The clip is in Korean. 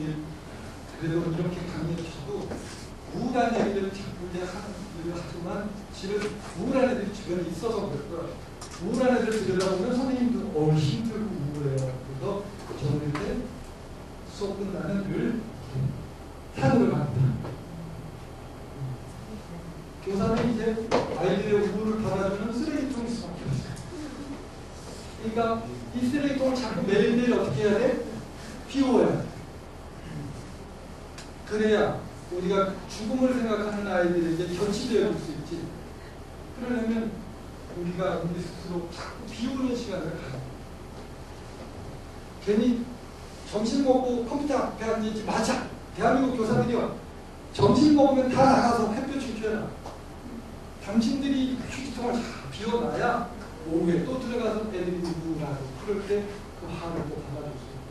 예, 그래도 이렇게 강의해주셔도 우울한 얘기들을 자꾸 이제 하지만 집에 우울한 애들이 주변에 있어서 그랬고요. 우울한 애들 들으다 보면 선생님도 어 힘들고 우울해요. 그래서 저는 이제 수업 끝나면 늘 산으로 갑니다. 교사는 이제 아이들의 우울을 받아주는 쓰레기통일 수밖에 없어요. 그러니까 이 쓰레기통을 자꾸 매일매일 어떻게 해야 돼? 비워야 돼. 그래야 우리가 죽음을 생각하는 아이들에게 견치되어 줄수 있지. 그러려면 우리가 우리 스스로 자꾸 비우는 시간을 가져. 괜히 점심 먹고 컴퓨터 앞에 앉아있지 맞아. 대한민국 교사들이요. 점심 먹으면 다 나가서 햇볕 출퇴나. 당신들이 휴지통을 다 비워놔야 오후에 또 들어가서 애들이 우울하고 그럴 때 그 화를 또 받아줄 수 있고